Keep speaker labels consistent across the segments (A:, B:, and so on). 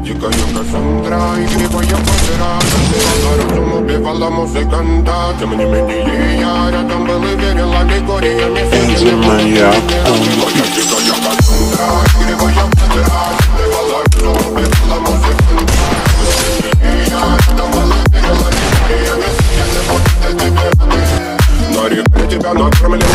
A: тихонько-тихонько Сандра Игриво я пожираю Разуму пивала музыканта Тем не менее я рядом был и верила Лигориями
B: Энджи Маньяк
A: Тихонько-тихонько Сандра Игриво я пожираю Пивала разуму пивала музыканта На реке тебя накормили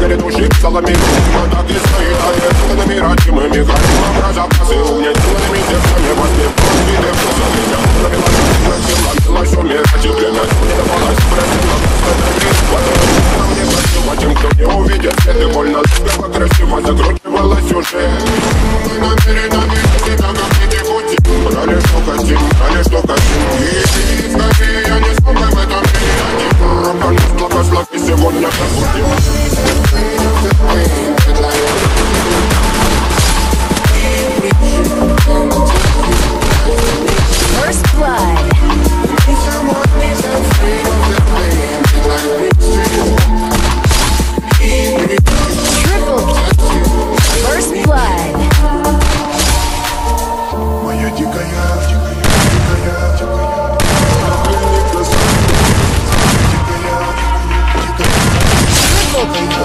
A: грядущих соломин Мы так и стоит, а это на мирачим и механим Обра запасы унесенными девками во сне Кровь и вкусы меня провела Насиловалась, умирать и время Это полость просила, остановись Потом мне красиво, тем кто не увидит Это больно, здорово, красиво закручивалась уже.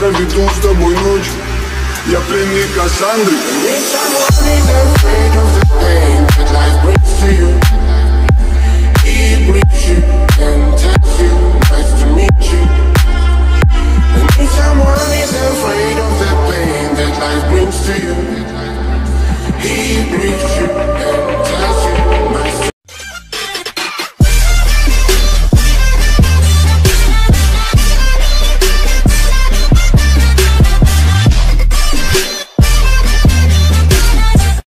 A: Проведу с тобой ночь Я пленник Кассандры